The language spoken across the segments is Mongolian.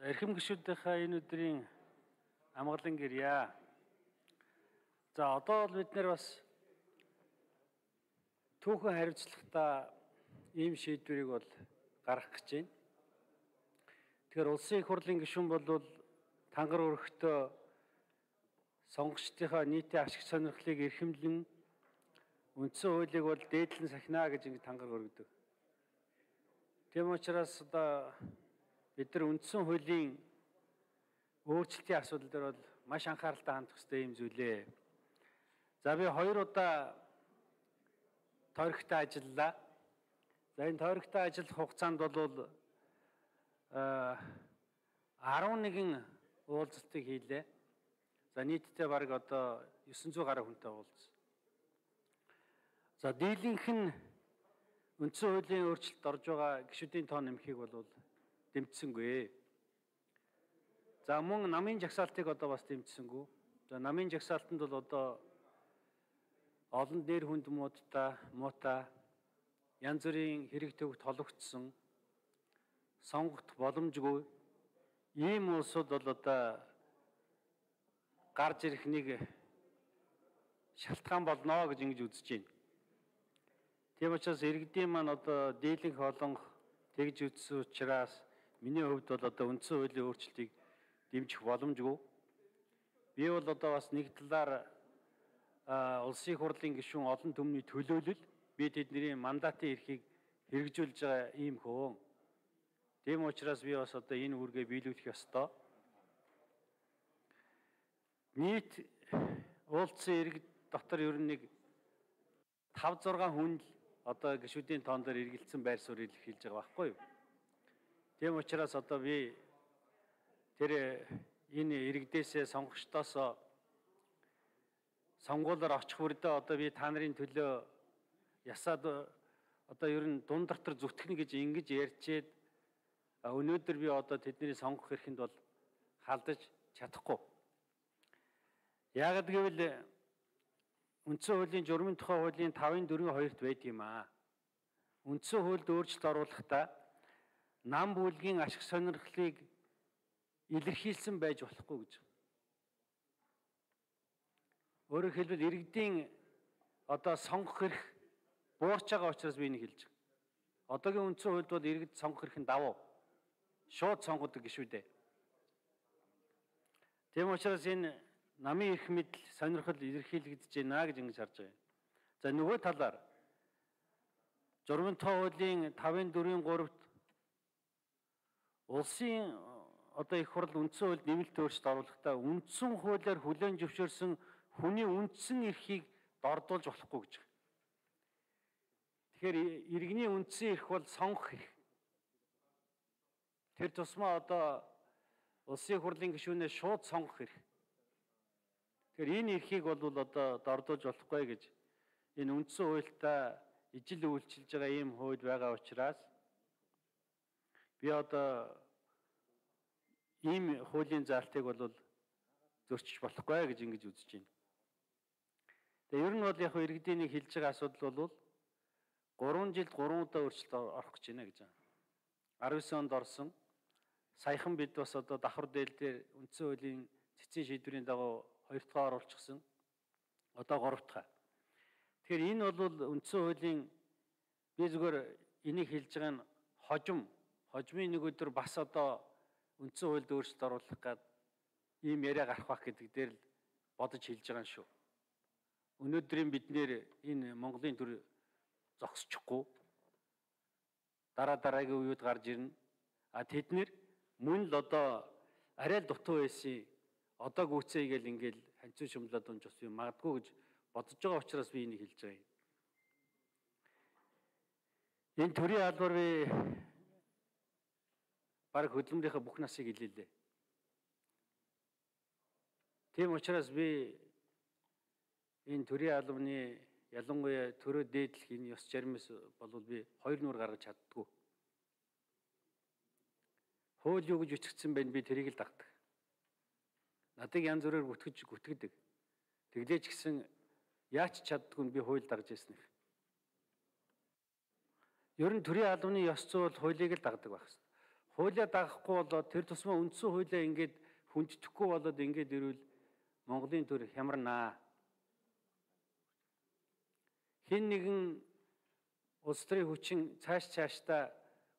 Эрхэм гишүүдийнхаа энэ өдрийн амгалан гэрья. За одоо бол бид нэр бас түүхэн хариуцлагатай ийм шийдвэрийг бол гаргах гэж байна. Тэгэхээр улсын их хурлын гишүүн бол тангар өрхтөө сонгогчдынхаа нийтийн ашиг сонирхлыг эрхэмлэн үндсэн хуулийг бол дээдлэн сахина гэж ингэ тангар өргөдөг. Тийм учраас одоо бид нар үндсэн хуулийн өөрчлөлтийн асуудал дээр бол маш анхааралтай хандах хэрэгтэй юм зүйлээ. За би хоёр удаа тойрогтой ажиллалаа. За энэ тойрогтой ажиллах хугацаанд бол э 11 уулзалтыг хийлээ. За нийтдээ бараг одоо 900 гаруй хүнтэй уулзсан. За дийлэнх нь үндсэн хуулийн өөрчлөлт орж байгаа гишүүдийн тоо нэмхийг бол дэмжсэнгүй. За мөн намын жагсаалтыг одоо бас дэмжсэнгүй. За намын жагсаалтанд бол одоо олон нэр хүнд муудаа муута янз бүрийн хэрэг төвд хологдсон сонгогдох боломжгүй ийм улсууд бол одоо гарч ирэх нэг шалтгаан болно гэж ингэж үзэж байна. Тийм учраас иргэдийн маань одоо дийлэнх олонх тэгж үзсэн учраас Миний хувьд бол одоо үндсэн хуулийн өөрчлөлтийг дэмжих боломжгүй. Би бол одоо бас нэг талаар улсын хурлын гишүүн олон түмний төлөөлөл би тэдний мандатын эрхийг хэрэгжүүлж байгаа ийм хөөн. Тийм учраас би бас одоо энэ үүргээ биелүүлэх ёстой. Нийт уулзсан иргэд дотор ер нь нэг 5 6 хүн л одоо гишүүдийн тоон дээр эргэлцсэн байр суурийг хэлж байгаа байхгүй юу? Тийм учраас одоо би тэр энэ иргэдээсээ сонгогчдоос сонгуулиар очих бүрдээ одоо би та нарын төлөө ясаад одоо ер нь дунд дотор зүтгэнэ гэж ингэж ярьчээд өнөөдөр би одоо тэдний сонгох эрхэнд бол халдаж чадахгүй. Яг гэвэл үндсэн хуулийн журмын тухай хуулийн 5-ын 4-ийн 2-т байдаг юм аа. Үндсэн хуульд өөрчлөлт оруулахдаа нам бүлгийн ашиг сонирхлыг илэрхийлсэн байж болохгүй гэж. Өөрөөр хэлбэл иргэдийн одоо сонгох эрх буурч байгаа учраас би энийг хэлж байгаа. Одоогийн үндсэн хуульд бол иргэд сонгох эрх нь давуу. Шууд сонгодог гişүү дээ. Тийм учраас энэ намын эрх мэдл сонирхол илэрхийлэгдэж байна гэж ингэж харж байгаа юм. За нөгөө талаар журмын тоо хуулийн 5-ын 4-ийн 3-т улсын одоо их хурл үндсэн хууль нэмэлт өөрчлөлт оруулахдаа үндсэн хуулиар хүлээн зөвшөөрсөн хүний үндсэн эрхийг дордуулж болохгүй гэж. Тэгэхээр иргэний үндсэн эрх бол сонгох эрх. Тэр тусмаа одоо улсын хурлын гишүүнээ шууд сонгох эрх. Тэгэхээр энэ эрхийг бол одоо дордуулж болохгүй гэж энэ үндсэн хуультай ижил үйлчилж байгаа ийм хууль байгаа учраас би одоо ийм хуулийн заалтыг бол зөрчиж болохгүй гэж ингэж үзэж байна. Тэгээ ер нь бол яг иргэдийн хэлж байгаа асуудал бол 3 жилд 3 удаа өөрчлөлт орох гэж байна гэж байна. 19 онд орсон саяхан бид бас одоо давхар дээл дээр үндсэн хуулийн цэцэн шийдвэрийн дагуу 2 дахь оруулчихсан. Одоо 3 дахь. Тэгэхээр энэ бол үндсэн хуулийн би зүгээр энийг хэлж байгаа нь хожим хожмын нэг өдөр бас одоо үндсэн хуульд өөрчлөлт оруулах гад ийм яриа гарах байх гэдэг дээр л бодож хэлж байгаа юм шүү. Өнөөдрийн биднэр энэ Монголын төр зогсчихгүй дараа дараагийн үеуд гарч ирнэ. А тэднэр мөн л одоо арай л дутуу байсан одоо гүцээ гэл ингээл ханцуу шумлаад унж ус юм магадгүй гэж бодож байгаа учраас би энийг хэлж байгаа юм. Энэ төрийн албар би баг хөдөлмөрийнхээ бүх насыг илээлээ. Тийм учраас би энэ төрийн албаны ялангуяа төрөө дээдлэх энэ ёс жармаас болвол би хоёр нүур гаргаж чаддгүй. Хууль юу гэж бичигдсэн бэ би тэрийг л дагдаг. Надыг янз бүрээр гүтгэж гүтгэдэг. Тэглээч гисэн яач чаддгүй нь би хууль дагж ирсэн юм. Ер нь төрийн албаны ёс зүй бол хуулийг л дагдаг байх хуулиа дагахгүй болоод тэр тусмаа үндсэн хуулиа ингээд хүндэтгэхгүй болоод ингээд ирвэл Монголын төр хямарнаа. Хин нэгэн улс төрийн хүчин цааш цаашдаа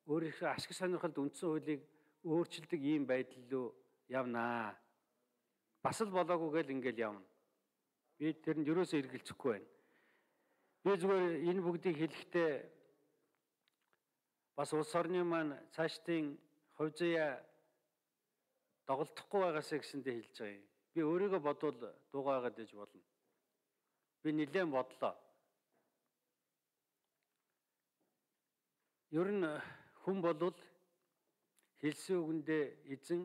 өөрийнхөө ашиг сонирхолд үндсэн хуулийг өөрчилдөг ийм байдал руу явнаа. Бас л болоогүй гэл ингээл явна. Би тэрэнд юусоо эргэлзэхгүй байна. Би зүгээр энэ бүгдийг хэлэхдээ бас улс орны маань цаашдын хувь заяа доголдохгүй байгаасаа гэсэндээ хэлж байгаа юм. Би өөрийгөө бодвол дуугаагаад ээж болно. Би нэлээд бодлоо. Ер нь хүн болвол хэлсэн үгэндээ эзэн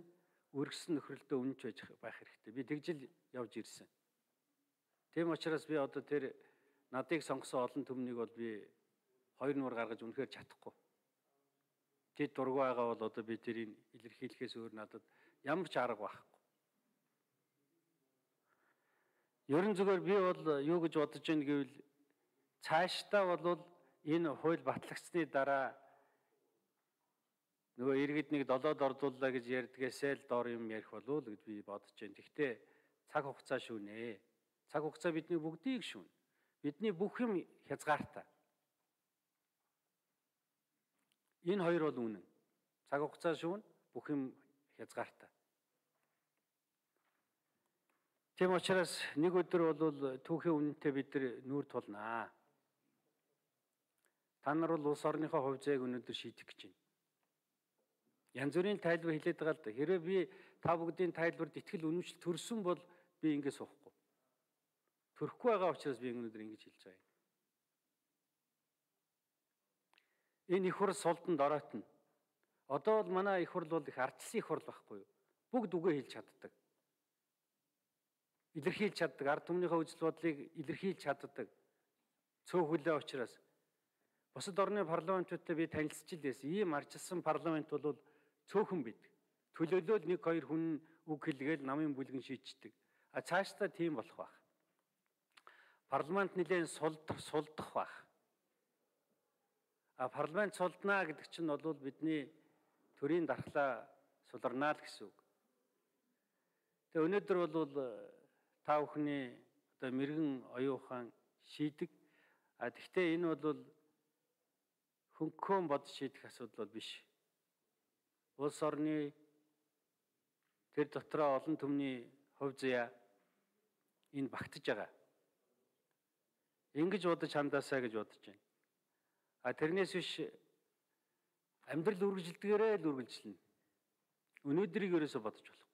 үргэсэн нөхрөлдөө байж байх хэрэгтэй. Би тэгжил явж ирсэн. Тийм учраас би одоо тэр надыг сонгосон олон түмнийг бол би хоёр нуур гаргаж үнэхээр чадахгүй. Тэд дургу байгаа бол одоо би тэрийг илэрхийлэхээс өөр надад ямар ч арга байхгүй. Ерөн зүгээр би бол юу гэж бодож байна гэвэл цаашдаа бол энэ хууль батлагдсны дараа нөгөө иргэд нэг долоод ордууллаа гэж ярьдгээсээ л дор юм ярих болов уу гэж би бодож байна. Гэхдээ цаг хугацаа шүүнэ. Цаг хугацаа бидний бүгдийг шүүн. Бидний бүх юм хязгаартай. Энэ хоёр бол үнэн. Цаг хугацаа шүүн бүх юм хязгаартай. Тийм учраас нэг өдөр бол түүхийн үнэнтэй бид нүүр тулнаа. Та нар бол улс орныхоо хувь зайг өнөөдөр шийдэх гэж байна. Янз бүрийн тайлбар хэлээд байгаа л да. Хэрэв би та бүгдийн тайлбарт итгэл үнэмшил төрсөн бол би ингэ суухгүй. Төрөхгүй байгаа учраас би өнөөдөр ингэж хэлж байгаа юм. Энэ их хурл султанд оройтно. Одоо бол манай их хурл бол их ардчилсан их хурл байхгүй юу? Бүгд үгээ хэлж чаддаг илэрхийлж чаддаг, ард түмнийхээ үзэл бодлыг илэрхийлж чаддаг цөөхөлөө учраас бусад орны парламентуудтай би танилцж байсан. Ийм арчилсан парламент бол цөөхөн бид. Төлөөлөл нэг хоёр хүн үг хэлгээл намын бүлгэн шийдчихдэг. А цаашдаа тийм болох байх. Парламент нэлээд сулдах сулдах байх. А парламент сулднаа гэдэг чинь бол бидний төрийн дархлаа суларнаа л гэсэн үг. Тэгээ өнөөдөр бол та бүхний одоо мэрэгэн оюухан шийдэг. А тэгвэл энэ бол хөнгөн бод шийдэх асуудал бол биш. Улс орны тэр дотроо олон түмний хувь заяа энэ багтаж байгаа. Ингэж бодож хандаасаа гэж бодож байна. А тэрнээс биш амьдрал үргэлжилдгээрээ л үргэлжилнэ. Өнөөдрийг ерөөсө бодож болохгүй.